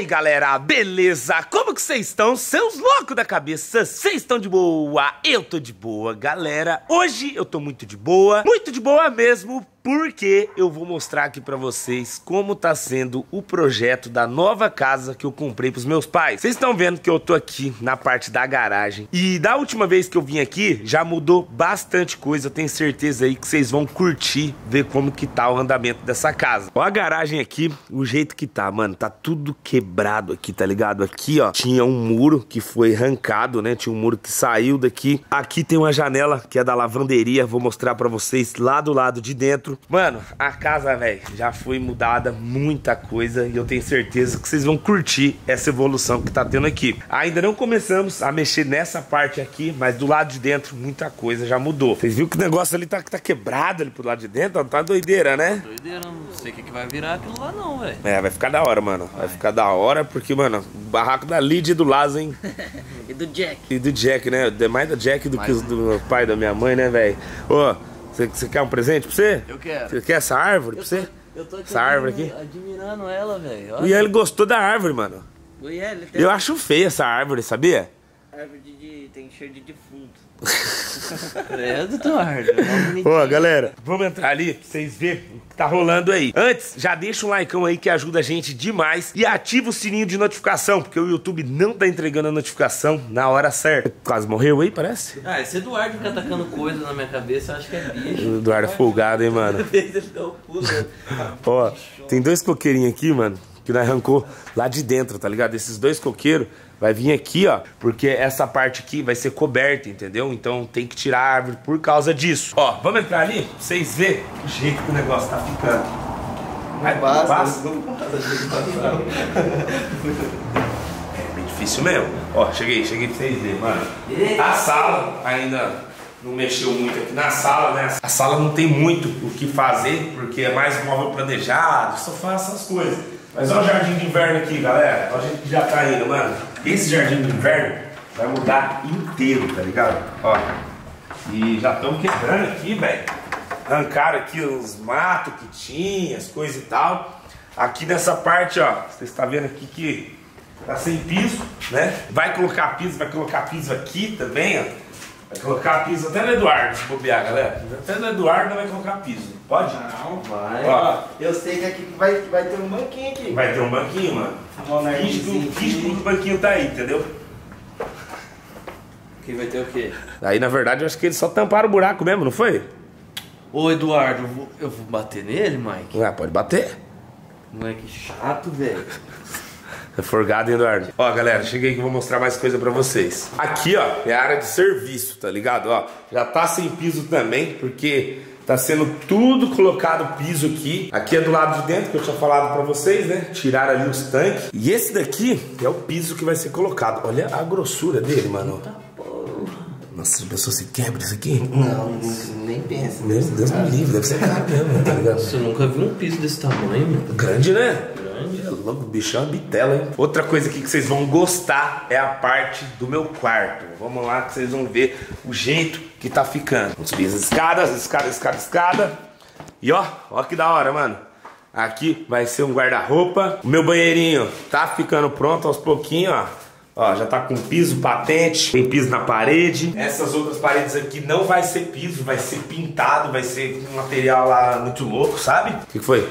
aí, galera, beleza? Como que vocês estão? Seus loucos da cabeça, vocês estão de boa? Eu tô de boa, galera. Hoje eu tô muito de boa, muito de boa mesmo, porque eu vou mostrar aqui pra vocês como tá sendo o projeto da nova casa que eu comprei pros meus pais. Vocês estão vendo que eu tô aqui na parte da garagem. E da última vez que eu vim aqui, já mudou bastante coisa. Eu tenho certeza aí que vocês vão curtir, ver como que tá o andamento dessa casa. Ó a garagem aqui, o jeito que tá, mano. Tá tudo quebrado aqui, tá ligado? Aqui, ó, tinha um muro que foi arrancado, né? Tinha um muro que saiu daqui. Aqui tem uma janela que é da lavanderia. Vou mostrar pra vocês lá do lado de dentro. Mano, a casa, velho, já foi mudada muita coisa e eu tenho certeza que vocês vão curtir essa evolução que tá tendo aqui. Ainda não começamos a mexer nessa parte aqui, mas do lado de dentro muita coisa já mudou. Vocês viram que o negócio ali tá, tá quebrado ali pro lado de dentro? Tá doideira, né? Doideira, não sei o que, que vai virar aquilo lá não, velho. É, vai ficar da hora, mano. Vai ficar da hora porque, mano, o barraco da Lidia e do Lazo, hein? E do Jack. E do Jack, né? É mais da Jack do que do meu pai e da minha mãe, né, velho? Ô, você, você quer um presente pra você? Eu quero. Você quer essa árvore pra você? Eu tô aqui Essa árvore aqui? admirando- ela, velho. E ele gostou da árvore, mano. E ele tem Eu acho feia essa árvore, sabia? Árvore de, tem cheiro de defunto. é, Eduardo. Ô, galera, vamos entrar ali pra vocês verem o que tá rolando aí. Antes, já deixa um likeão aí que ajuda a gente demais e ativa o sininho de notificação, porque o YouTube não tá entregando a notificação na hora certa. Quase morreu aí, parece? Ah, esse Eduardo fica atacando coisa na minha cabeça, eu acho que é bicho. O Eduardo é folgado, hein, mano? Ele dá o pulo. Ó, tem dois coqueirinhos aqui, mano, que nós arrancou lá de dentro, tá ligado? Esses dois coqueiros vai vir aqui, ó, porque essa parte aqui vai ser coberta, entendeu? Então tem que tirar a árvore por causa disso. Ó, vamos entrar ali pra vocês verem o jeito que o negócio tá ficando. Vai, passa. É bem difícil mesmo. Ó, cheguei, cheguei pra vocês verem, mano. A sala ainda não mexeu muito aqui na sala, né? A sala não tem muito o que fazer, porque é mais móvel planejado, só faz essas coisas. Mas olha o jardim de inverno aqui, galera. Olha jeito que já tá indo, mano. Esse jardim de inverno vai mudar inteiro, tá ligado? Ó. E já estão quebrando aqui, velho. Arrancaram aqui os matos que tinha, as coisas e tal. Aqui nessa parte, ó, você está vendo aqui que tá sem piso, né? Vai colocar piso, vai colocar piso aqui também, ó. Vai colocar piso até no Eduardo, se bobear, galera. Até no Eduardo não vai colocar piso. Pode? Não, vai. Ó. Eu sei que aqui vai, vai ter um banquinho aqui. Vai ter um banquinho, mano. Finge que, o- que banquinho tá aí, entendeu? Quem vai ter o quê? Aí, na verdade, eu acho que eles só tamparam o buraco mesmo, não foi? Ô, Eduardo, eu vou, eu vou bater nele, Mike? Ah, pode bater. Moleque chato, velho. É forgado, Eduardo? Ó, galera, cheguei que eu vou mostrar mais coisa pra vocês. Aqui, ó, é a área de serviço, tá ligado? Ó, já tá sem piso também, porque tá sendo tudo colocado piso aqui. Aqui é do lado de dentro, que eu tinha falado pra vocês, né? Tiraram ali os tanques. E esse daqui é o piso que vai ser colocado. Olha a grossura dele, mano. Nossa, a pessoa se quebra isso aqui? Não, nem pensa. Meu Deus me livre, deve ser caro mesmo, tá ligado? Você nunca viu um piso desse tamanho, meu? Grande, né? Louco, bicho é uma bitela, hein? Outra coisa aqui que vocês vão gostar é a parte do meu quarto. Vamos lá que vocês vão ver o jeito que tá ficando. Vamos subir as escadas, escada, escada, escada. E ó, ó que da hora, mano. Aqui vai ser um guarda-roupa. O meu banheirinho tá ficando pronto aos pouquinhos, ó. Ó, já tá com piso patente, tem piso na parede. Essas outras paredes aqui não vai ser piso, vai ser pintado, vai ser um material lá muito louco, sabe? O que que foi?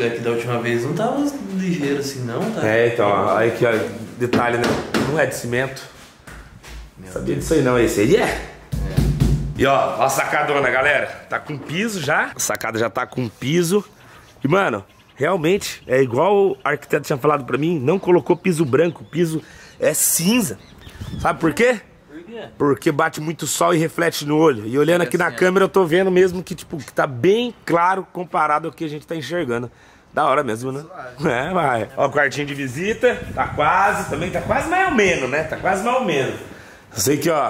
Esse daqui da última vez não tava ligeiro assim, não, tá? É, então, ó, aí aqui, ó, detalhe, né? Não é de cimento. Sabia disso aí não, esse aí é. E ó, ó a sacadona, galera. Tá com piso já. A sacada já tá com piso. E, mano, realmente é igual o arquiteto tinha falado pra mim, não colocou piso branco, piso é cinza. Sabe por quê? Porque bate muito sol e reflete no olho. E olhando aqui na câmera eu tô vendo mesmo que, tipo, que tá bem claro comparado ao que a gente tá enxergando. Da hora mesmo, né? É, vai. Ó, o quartinho de visita, tá quase, também tá quase mais ou menos, né? Tá quase mais ou menos. Eu sei que, ó,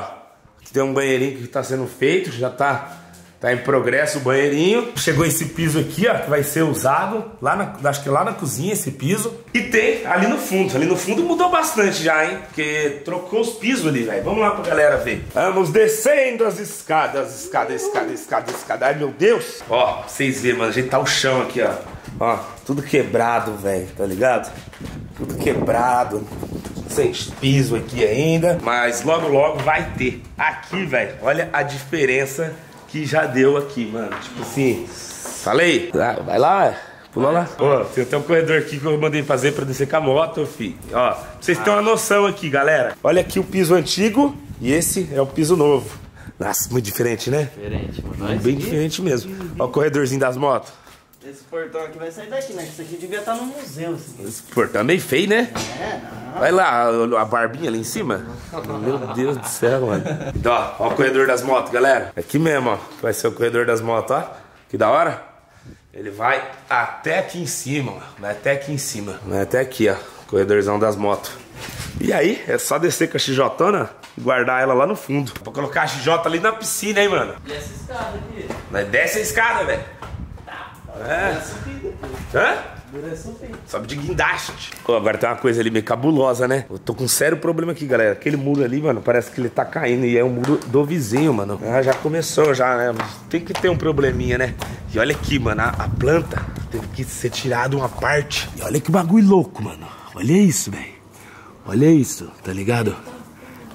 aqui tem um banheirinho que tá sendo feito, já tá, tá em progresso o banheirinho. Chegou esse piso aqui, ó, que vai ser usado lá na, acho que lá na cozinha esse piso. E tem ali no fundo, ali no fundo mudou bastante já, hein? Porque trocou os pisos ali, velho. Vamos lá pra galera ver. Vamos descendo as escadas, escada, escada, escada, escada. Ai, meu Deus. Ó, pra vocês verem, mano, a gente tá o chão aqui, ó. Ó, tudo quebrado, velho, tá ligado? tudo quebrado, sem piso aqui ainda, mas logo logo vai ter. Aqui, velho, olha a diferença que já deu aqui, mano. Tipo assim, falei, ah, vai lá, pula lá. Ó, tem até um corredor aqui que eu mandei fazer pra descer com a moto, fi. Ó, pra vocês terem uma noção aqui, galera. Olha aqui o piso antigo e esse é o piso novo. Nossa, muito diferente, né? Diferente, mano. Bem diferente mesmo. Ó o corredorzinho das motos. Esse portão aqui vai sair daqui, né? Isso aqui devia estar no museu, assim. Esse portão é meio feio, né? É, não. Vai lá, a barbinha ali em cima. Meu Deus do céu, mano. Então, ó, ó o corredor das motos, galera. Aqui mesmo, ó. Vai ser o corredor das motos, ó. Que da hora. Ele vai até aqui em cima, ó. Vai até aqui em cima. Vai até aqui, ó. Corredorzão das motos. E aí, é só descer com a XJ e guardar ela lá no fundo. Vou colocar a XJ ali na piscina, hein, mano. E essa escada aqui? Mas desce a escada, velho. É. Hã? Sobe de guindaste. Pô, agora tem uma coisa ali meio cabulosa, né? Eu tô com um sério problema aqui, galera. Aquele muro ali, mano, parece que ele tá caindo. E é o muro do vizinho, mano. Ah, já começou, já, né? Tem que ter um probleminha, né? E olha aqui, mano, a, a planta teve que ser tirada uma parte. E olha que bagulho louco, mano. Olha isso, velho. Olha isso, tá ligado?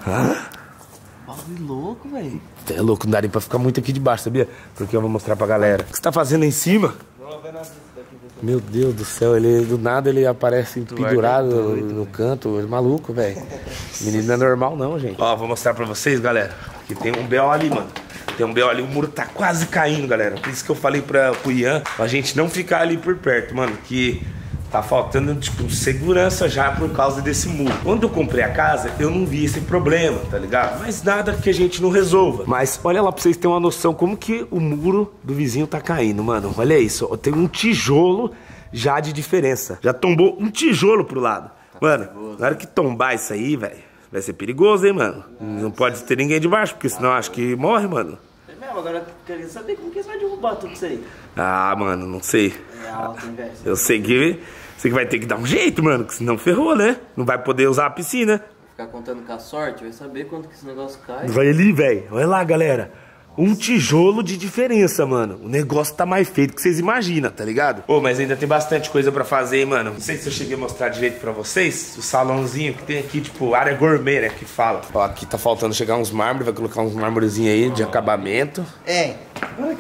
Hã? Bagulho louco, velho. É louco, não dá nem pra ficar muito aqui debaixo, sabia? Porque eu vou mostrar pra galera. O que você tá fazendo aí em cima? Meu Deus do céu, ele do nada ele aparece pendurado no canto, ele é maluco, velho. Menino não é normal não, gente. Ó, vou mostrar pra vocês, galera, que tem um BO ali, mano. Tem um BO ali, o muro tá quase caindo, galera. Por isso que eu falei pra, pro Ian, pra gente não ficar ali por perto, mano, que tá faltando, tipo, segurança já por causa desse muro. Quando eu comprei a casa, eu não vi esse problema, tá ligado? Mas nada que a gente não resolva. Mas olha lá pra vocês terem uma noção como que o muro do vizinho tá caindo, mano. Olha isso, ó, tem um tijolo já de diferença. Já tombou um tijolo pro lado. Mano, na hora que tombar isso aí, velho, vai ser perigoso, hein, mano? Não pode ter ninguém debaixo, porque senão eu acho que morre, mano. É mesmo, agora eu queria saber como que você vai derrubar tudo isso aí. Ah, mano, não sei. É alto, hein, velho? Eu sei que você que vai ter que dar um jeito, mano, que senão ferrou, né? Não vai poder usar a piscina. Ficar contando com a sorte, vai saber quanto que esse negócio cai. Vai ali, velho. Olha lá, galera. Um tijolo de diferença, mano. O negócio tá mais feito que vocês imaginam, tá ligado? Ô, mas ainda tem bastante coisa pra fazer, hein, mano. Não sei se eu cheguei a mostrar direito pra vocês. O salãozinho que tem aqui, tipo, área gourmet, né, que fala. Ó, aqui tá faltando chegar uns mármores. Vai colocar uns mármorezinhos aí de acabamento. É,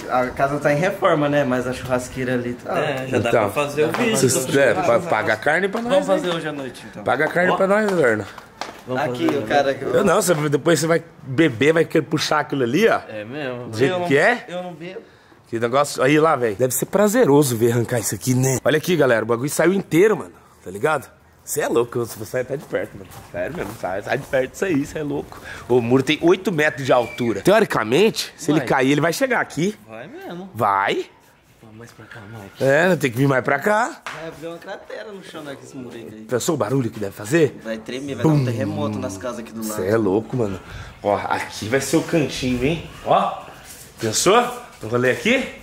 a casa tá em reforma, né? Mas a churrasqueira ali tá. É, já dá Então, pra fazer o vídeo. Vocês, é, pa- paga a carne pra nós, Vamos fazer hoje à noite, então. Paga a carne pra nós, Verno. Vamos Aqui, fazer, o cara que. Eu não, você, depois você vai beber, vai querer puxar aquilo ali, ó. É mesmo? Do jeito Eu não- que é. Eu não bebo. Que negócio. Aí lá, velho. Deve ser prazeroso ver arrancar isso aqui, né? Olha aqui, galera. O bagulho saiu inteiro, mano. Tá ligado? Você é louco, você sai até de perto, mano. Sério mesmo, sai, sai de perto disso aí, você é louco. O muro tem 8 metros de altura. Teoricamente, se ele Vai. cair, ele vai chegar aqui. Vai mesmo. Vai. Mais pra cá, mais. É, tem que vir mais pra cá. Vai abrir uma cratera no chão daqui, esse muro aí. Pensou o barulho que deve fazer? Vai tremer, vai dar um terremoto nas casas aqui do lado. Você é louco, mano. Ó, aqui vai ser o cantinho, hein? Ó, pensou? Eu rolei aqui?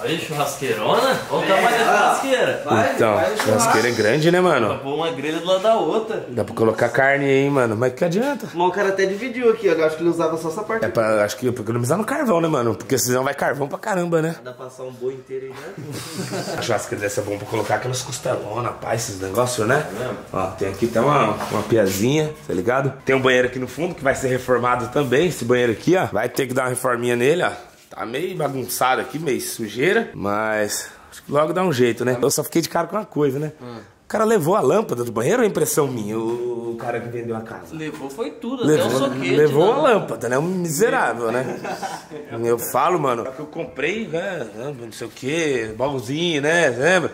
Olha a churrasqueirona. Olha o tamanho da churrasqueira. Vai, então, vai, a churrasqueira é grande, né, mano? pôr uma grelha do lado da outra. Dá pra colocar carne aí, hein, mano. Mas que adianta? Mas o cara até dividiu aqui, eu acho que ele usava só essa parte. É pra, acho que economizar no carvão, né, mano? Porque senão vai carvão pra caramba, né? Dá pra passar um boi inteiro aí, né? A churrasqueira dessa é bom pra colocar aquelas costelonas, pá, esses negócios, né? mesmo? Ó, tem aqui até uma, uma piazinha, tá ligado? Tem um banheiro aqui no fundo que vai ser reformado também. Esse banheiro aqui, ó, vai ter que dar uma reforminha nele, ó. Tá meio bagunçado aqui, meio sujeira, mas acho que logo dá um jeito, né? Eu só fiquei de cara com uma coisa, né? Hum. O cara levou a lâmpada do banheiro ou é impressão minha? O cara que vendeu a casa? Levou foi tudo, até o Levou, soquete. levou né? a lâmpada, né? Um miserável, né? Eu falo, mano, que eu comprei, né? Não sei o que, baúzinho, né? Lembra?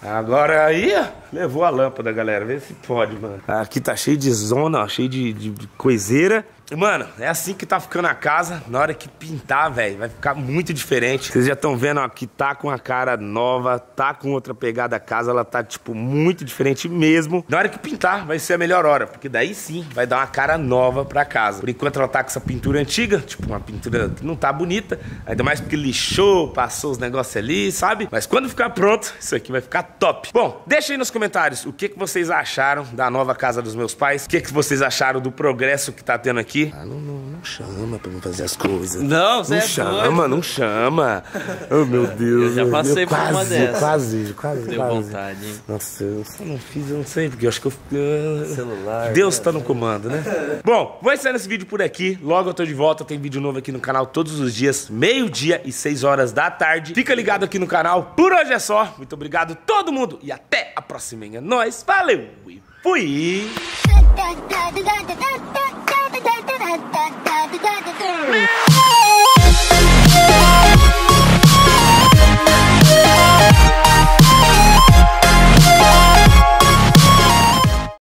Agora aí, ó, levou a lâmpada, galera. Vê se pode, mano. Aqui tá cheio de zona, ó, cheio de, de, de coiseira. Mano, é assim que tá ficando a casa. Na hora que pintar, velho, vai ficar muito diferente. Vocês já estão vendo, ó, que tá com a cara nova, tá com outra pegada a casa. Ela tá, tipo, muito diferente mesmo. Na hora que pintar, vai ser a melhor hora. Porque daí sim, vai dar uma cara nova pra casa. Por enquanto ela tá com essa pintura antiga, tipo, uma pintura que não tá bonita. Ainda mais porque lixou, passou os negócios ali, sabe? Mas quando ficar pronto, isso aqui vai ficar top. Bom, deixa aí nos comentários o que, que vocês acharam da nova casa dos meus pais. O que, que vocês acharam do progresso que tá tendo aqui. Aqui. Ah, não, não, não chama pra me fazer as coisas. Não, você Não é chama, doido. não chama. Oh, meu Deus. Eu já passei eu por uma quase, dessas. Quase, quase, Deu quase. vontade, hein? Nossa, eu só não fiz, eu não sei, porque eu acho que eu... eu- Celular. Deus tá no comando, né? Bom, vou encerrar esse vídeo por aqui. Logo eu tô de volta. Tem vídeo novo aqui no canal todos os dias, meio-dia e 6 horas da tarde. Fica ligado aqui no canal. Por hoje é só. Muito obrigado todo mundo e até a próxima. É nóis. Valeu e fui. da da da da da da